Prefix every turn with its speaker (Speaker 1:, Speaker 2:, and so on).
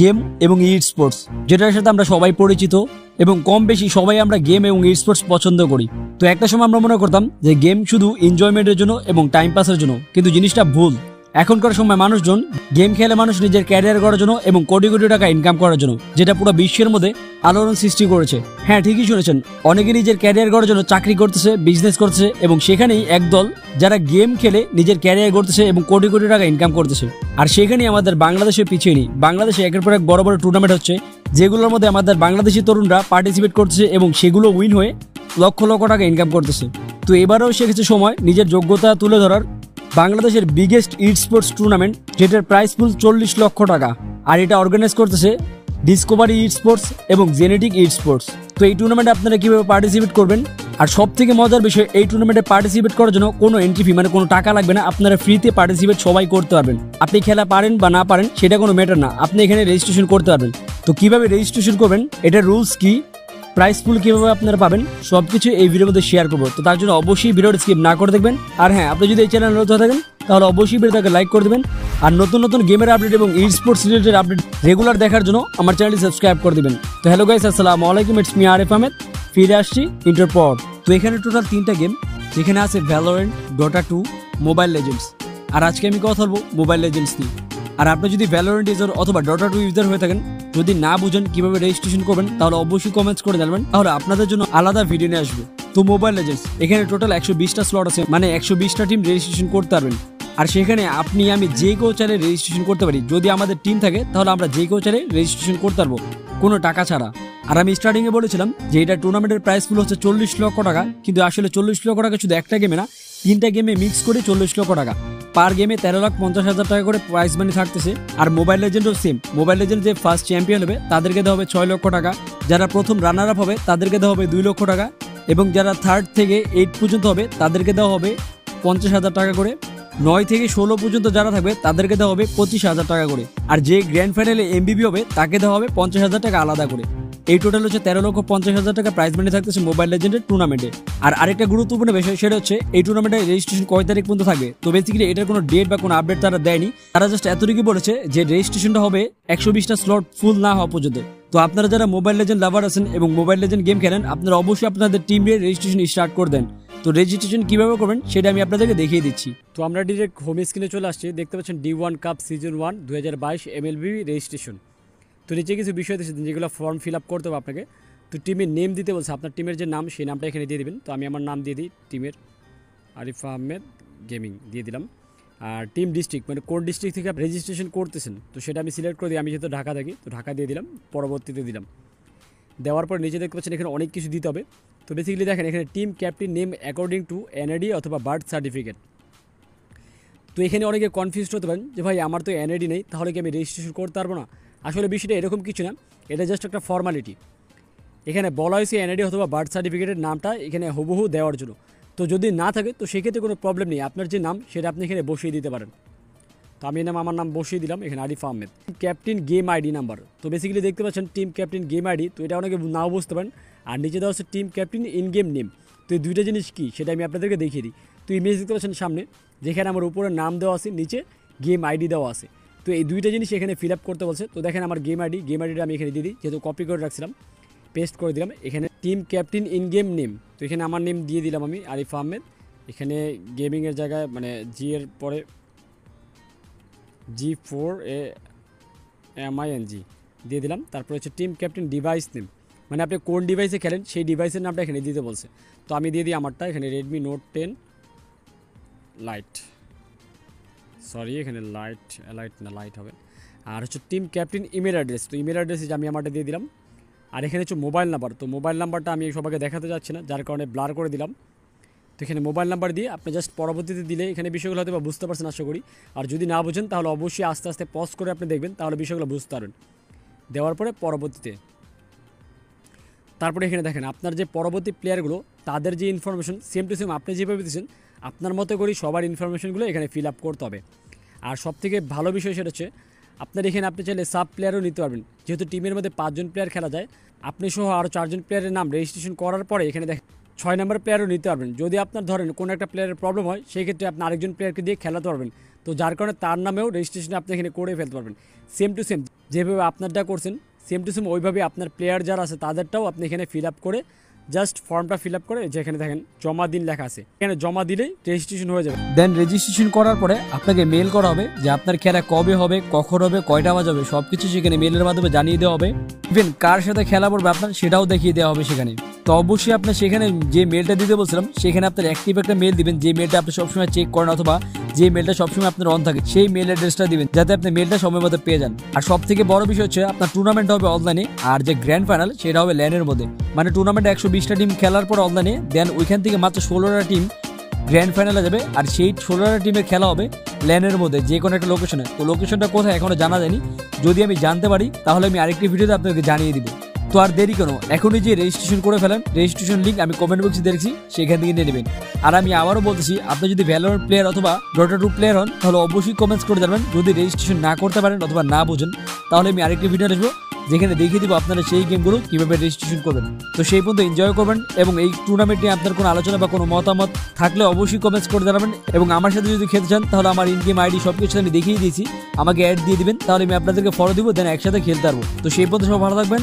Speaker 1: Game এবং ই sports যেটার সাথে আমরা সবাই পরিচিত এবং কম বেশি সবাই আমরা গেম এবং ই স্পোর্টস পছন্দ করি। তো একটা সময় আমরা মনে করতাম যে গেম শুধু এনজয়মেন্টের জন্য এবং টাইম পাসের জন্য, কিন্তু জিনিসটা ভুল। এখনকার সময় মানুষজন গেম খেলে মানুষ নিজের ক্যারিয়ার করার জন্য এবং কোটি কোটি টাকা ইনকাম করার জন্য, যেটা পুরো বিশ্বের মধ্যে আলোড়ন সৃষ্টি করেছে। হ্যাঁ ঠিকই শুনেছেন, অনেকে নিজের ক্যারিয়ার করার জন্য চাকরি করতেছে বিজনেস করতেছে এবং সেখানেই একদল যারা গেম খেলে নিজের ক্যারিয়ার করতেছে এবং কোটি কোটি টাকা ইনকাম করতেছে। আর সেখানেই আমাদের বাংলাদেশে পিছিয়ে নেই। বাংলাদেশে একের পর এক বড় বড় টুর্নামেন্ট হচ্ছে, যেগুলোর মধ্যে আমাদের বাংলাদেশি তরুণরা পার্টিসিপেট করতেছে এবং সেগুলো উইন হয়ে লক্ষ লক্ষ টাকা ইনকাম করতেছে। তো এবারেও কিছু সময় নিজের যোগ্যতা তুলে ধরার বাংলাদেশের বিগেস্ট ইট স্পোর্টস টুর্নামেন্ট যেটার প্রাইস পুল চল্লিশ লক্ষ টাকা। আর এটা অর্গানাইজ করতেছে ডিসকভারি ইট স্পোর্টস এবং জেনেটিক ইট স্পোর্টস তো এই টুর্নামেন্টে আপনারা কীভাবে পার্টিসিপেট করবেন? আর সব থেকে মজার বিষয়, এই টুর্নামেন্টে পার্টিসিপেট করার জন্য কোনো এন্ট্রি ফি মানে কোনো টাকা লাগবে না, আপনারা ফ্রিতে পার্টিসিপেট সবাই করতে পারবেন। আপনি খেলা পারেন বা না পারেন, সেটা কোনো ম্যাটার না। আপনি এখানে রেজিস্ট্রেশন করতে পারবেন। তো কীভাবে রেজিস্ট্রেশন করবেন? এটার রুলস কি? প্রাইস পুল কীভাবে আপনারা পাবেন? সব কিছু এই ভিডিওর মধ্যে শেয়ার করব। তো তার জন্য অবশ্যই ভিডিওটা স্কিপ না করে দেখবেন। আর হ্যাঁ আপনি যদি এই চ্যানেল নতুন থাকেন তাহলে অবশ্যই ভিডিওটাকে লাইক করে দেবেন। আর নতুন নতুন গেমের আপডেট এবং esports related update regular দেখার জন্য আমার চ্যানেলটি সাবস্ক্রাইব করে দেবেন। তো হ্যালো গাইস আসসালামু আলাইকুম ইটস মি আরিফ আহমেদ ফিরে আসছি ইন্টার পর। তো এখানে টোটাল তিনটা গেম যেখানে আছে ভ্যালোরেন্ট ডোটা টু মোবাইল লেজেন্ডস আর আজকে আমি কথা বলব মোবাইল লেজেন্ডস নিয়ে। আর আপনি যদি ভ্যালোরেন্ট ইউজার অথবা ডটা টু ইউজার হয়ে থাকেন, যদি না বুঝেন কীভাবে রেজিস্ট্রেশন করবেন, তাহলে অবশ্যই কমেন্টস করে জানবেন। তাহলে আপনাদের জন্য আলাদা ভিডিও নিয়ে আসবে। তো মোবাইল লেজেন্ডস এখানে টোটাল একশো বিশটা স্লট আছে মানে একশো বিশটা টিম রেজিস্ট্রেশন করতে পারবেন। আর সেখানে আপনি, আমি যে চাইলে রেজিস্ট্রেশন করতে পারি। যদি আমাদের টিম থাকে, তাহলে আমরা যে চাইলে রেজিস্ট্রেশন করতে পারব, কোনো টাকা ছাড়া। আর আমি স্টার্টিংয়ে বলেছিলাম যে এটা টুর্নামেন্টের প্রাইস ফুল হচ্ছে চল্লিশ লক্ষ টাকা, কিন্তু আসলে চল্লিশ লক্ষ টাকা শুধু একটা গেমে না, তিনটা গেমে মিক্স করে চল্লিশ লক্ষ টাকা। পার গেমে তেরো লাখ পঞ্চাশ হাজার টাকা করে প্রাইস মানি থাকতেছে। আর মোবাইল লেজেন্ডও সেম মোবাইল লেজেন্ড যে ফার্স্ট চ্যাম্পিয়ন হবে, তাদেরকে দেওয়া হবে ছয় লক্ষ টাকা। যারা প্রথম রানার আপ হবে, তাদেরকে দেওয়া হবে দুই লক্ষ টাকা। এবং যারা থার্ড থেকে এইট পর্যন্ত হবে, তাদেরকে দেওয়া হবে পঞ্চাশ হাজার টাকা করে। নয় থেকে ষোলো পর্যন্ত যারা থাকবে, তাদেরকে দেওয়া হবে পঁচিশ হাজার টাকা করে। আর যে গ্র্যান্ড ফাইনালে এমবিবি হবে, তাকে দেওয়া হবে পঞ্চাশ হাজার টাকা আলাদা করে। এই টোটাল হচ্ছে তেরো লক্ষ পঞ্চাশ হাজার টাকা প্রাইজ মানি থাকতেছে মোবাইল লেজেন্ডের টুর্নামেন্টে আর আরেকটা গুরুত্বপূর্ণ বিষয়, সেটা হচ্ছে এই টুর্নামেন্টে রেজিস্ট্রেশন কয় তারিখ পর্যন্ত থাকবে? তো বেসিক্যালি এটার কোনো ডেট বা কোনো আপডেট তারা দেয়নি। তারা জাস্ট এতটুকু বলেছে যে রেজিস্ট্রেশনটা হবে একশো বিশটা স্লট ফুল না হওয়া পর্যন্ত। তো আপনারা যারা মোবাইল লেজেন্ড লাভার আছেন এবং মোবাইল লেজেন্ড গেম খেলেন, আপনারা অবশ্যই আপনাদের টিম নিয়ে রেজিস্ট্রেশন স্টার্ট করে দেন। তো রেজিস্ট্রেশন কীভাবে করবেন সেটা আমি আপনাদেরকে দেখিয়ে দিচ্ছি। তো আমরা ডিরেক্ট হোম স্ক্রিনে চলে আসছি। দেখতে পাচ্ছেন D one cup season one দু হাজার বাইশ এমএলবি রেজিস্ট্রেশন তো নিচে কিছু বিষয় দিয়েছে যেগুলো ফর্ম ফিল আপ করতে হবে আপনাকে। তো টিমের নেম দিতে বলছে। আপনার টিমের যে নাম, সেই নামটা এখানে দিয়ে দিবেন। তো আমি আমার নাম দিয়ে দিই টিমের আরিফ আহমেদ গেমিং দিয়ে দিলাম। আর টিম ডিস্ট্রিক্ট মানে কোন ডিস্ট্রিক্ট থেকে আপনি রেজিস্ট্রেশন করতেছেন, তো সেটা আমি সিলেক্ট করে দিই। আমি যেহেতু ঢাকা থাকি, তো ঢাকা দিয়ে দিলাম, পরবর্তীতে দিলাম। দেওয়ার পর নিচে দেখতে পাচ্ছেন এখানে অনেক কিছু দিতে হবে। তো বেসিক্যালি দেখেন, এখানে team captain name according to NID অথবা বার্থ সার্টিফিকেট তো এখানে অনেকে কনফিউজড হতে পারেন যে ভাই আমার তো এনআইডি নেই, তাহলে কি আমি রেজিস্ট্রেশন করতে পারব না? আসলে বিষয়টা এরকম কিছু না, এটা জাস্ট একটা ফর্মালিটি এখানে বলা হয়েছে এনআইডি অথবা বার্থ সার্টিফিকেটের নামটা এখানে হুবহু দেওয়ার জন্য। তো যদি না থাকে, তো সেক্ষেত্রে কোনো প্রবলেম নেই। আপনার যে নাম, সেটা আপনি এখানে বসিয়ে দিতে পারেন। তো আমি নাম, আমার নাম বসিয়ে দিলাম, এখানে Arif Ahmed. Captain game ID number তো বেসিক্যালি দেখতে পাচ্ছেন টিম ক্যাপ্টেন গেম আইডি তো এটা অনেকে নাও বুঝতে পারেন। আর নিচে দেওয়া হচ্ছে team captain in game name তো এই দুইটা জিনিস কী, সেটা আমি আপনাদেরকে দেখিয়ে দিই। তো ইমেজ দেখতে পাচ্ছেন সামনে, যেখানে আমার উপরে নাম দেওয়া আছে, নিচে গেম আইডি দেওয়া আছে। তো এই দুইটা জিনিস এখানে ফিল আপ করতে বলছে। তো দেখেন আমার গেম আইডি গেম আইডিটা আমি এখানে দিয়ে দিই, যেহেতু কপি করে রাখছিলাম পেস্ট করে দিলাম। এখানে team captain in game name তো এখানে আমার নেম দিয়ে দিলাম আমি, আরিফ আহমেদ। এখানে গেমিংয়ের জায়গায় মানে জি এর পরে G four A M I N G দিয়ে দিলাম। তারপরে হচ্ছে টিম ক্যাপ্টেন ডিভাইস নেম মানে আপনি কোন ডিভাইসে খেলেন, সেই ডিভাইসের নামটা এখানে দিতে বলছে। তো আমি দিয়ে দিই আমারটা, এখানে Redmi note ten lite sorry এখানে লাইট লাইট না লাইট হবে। আর হচ্ছে টিম ক্যাপ্টেন ইমেল অ্যাড্রেস তো ইমেল অ্যাড্রেস আমি আমারটা দিয়ে দিলাম। আর এখানে হচ্ছে মোবাইল নাম্বার তো মোবাইল নাম্বারটা আমি সবাইকে দেখাতে যাচ্ছি না, যার কারণে ব্লার করে দিলাম। তো এখানে মোবাইল নাম্বার দিয়ে আপনি জাস্ট পরবর্তীতে দিলে এখানে বিষয়গুলো হয়তো বা বুঝতে পারছেন, আশা করি। আর যদি না বোঝেন, তাহলে অবশ্যই আস্তে আস্তে পজ করে আপনি দেখবেন, তাহলে বিষয়গুলো বুঝতে পারবেন। দেওয়ার পরে পরবর্তীতে। তারপরে এখানে দেখেন, আপনার যে পরবর্তী প্লেয়ারগুলো তাদের যে ইনফরমেশন সেম টু সেম আপনি যেভাবে দিচ্ছেন, আপনার মতো করেই সবার ইনফরমেশনগুলো এখানে ফিল আপ করতে হবে। আর সবথেকে ভালো বিষয় সেটা হচ্ছে, আপনার এখানে আপনি চাইলে সাব প্লেয়ারও নিতে পারবেন। যেহেতু টিমের মধ্যে পাঁচজন প্লেয়ার খেলা যায়, আপনি সহ আরও চারজন প্লেয়ারের নাম রেজিস্ট্রেশন করার পরে এখানে দেখ ছয় নম্বর প্লেয়ারও নিতে পারবেন। যদি আপনার ধরেন কোনো একটা প্লেয়ারের প্রবলেম হয় সেই ক্ষেত্রে আপনি আরেকজন প্লেয়ারকে দিয়ে খেলাতে পারবেন। তো যার কারণে তার নামেও রেজিস্ট্রেশন আপনি এখানে করে ফেলতে পারবেন। সেম টু সেম যেভাবে আপনারটা করছেন সেম টু সেম ওইভাবে আপনার প্লেয়ার যারা আছে, তাদেরটাও আপনি এখানে ফিল আপ করে জাস্ট ফর্মটা ফিল আপ করে, যেখানে দেখেন জমা দিন লেখা আছে। এখানে জমা দিলেই রেজিস্ট্রেশন হয়ে যাবে। দেন রেজিস্ট্রেশন করার পরে আপনাকে মেল করা হবে যে আপনার খেলা কবে হবে, কখন হবে, কয়টা বাজাবে সব কিছু সেখানে মেলের মাধ্যমে জানিয়ে দেওয়া হবে। ইভেন কার সাথে খেলা পড়বে আপনার, সেটাও দেখিয়ে দেওয়া হবে সেখানে। তো অবশ্যই আপনার সেখানে যে মেলটা দিতে বলছিলাম, সেখানে আপনার অ্যাক্টিভ একটা মেল দিবেন, যে মেলটা আপনি সবসময় চেক করেন অথবা যে মেলটা সবসময় আপনার অন থাকে, সেই মেল অ্যাড্রেসটা দিবেন, যাতে আপনি মেলটা সময় মতো পেয়ে যান। আর সব থেকে বড় বিষয় হচ্ছে, আপনার টুর্নামেন্ট হবে অনলাইনে আর যে গ্র্যান্ড ফাইনাল সেটা হবে ল্যানের মধ্যে। মানে টুর্নামেন্টে একশো বিশটা টিম খেলার পর অনলাইনে দেন ওইখান থেকে মাত্র ষোলোটা টিম গ্র্যান্ড ফাইনালে যাবে, আর সেই ষোলোটা টিমের খেলা হবে ল্যানের মধ্যে, যে কোনো একটা লোকেশনে তো লোকেশনটা কোথায় এখনও জানা যায়নি। যদি আমি জানতে পারি, তাহলে আমি আরেকটি ভিডিওতে আপনাদেরকে জানিয়ে দিব। তো আর দেরি কেন? এখনই যে রেজিস্ট্রেশন করে ফেলেন রেজিস্ট্রেশন লিঙ্ক আমি কমেন্ট বক্সে দেখছি, সেখান থেকে নিয়ে নেবেন। আর আমি আবারও বলতেছি, আপনি যদি ভ্যালোরেন্ট প্লেয়ার অথবা ডটা টু প্লেয়ার হন, তাহলে অবশ্যই কমেন্টস করে জানবেন। যদি রেজিস্ট্রেশন না করতে পারেন অথবা না বোঝেন, তাহলে আমি আরেকটি ভিডিও আসব, যেখানে দেখিয়ে দিব আপনারা সেই গেমগুলো কীভাবে রেজিস্ট্রেশন করবেন। তো সেই পর্যন্ত এনজয় করবেন এবং এই টুর্নামেন্ট নিয়ে আপনার কোনো আলোচনা বা কোনো মতামত থাকলে অবশ্যই কমেন্টস করে জানাবেন। এবং আমার সাথে যদি খেলতে চান, তাহলে আমার ইন গেম আইডি সব কিছু আমি দেখিয়ে দিয়েছি। আমাকে অ্যাড দিয়ে দিবেন, তাহলে আমি আপনাদেরকে ফলো দিব দেন একসাথে খেলতে পারব। তো সেই পর্যন্ত সব ভালো থাকবেন।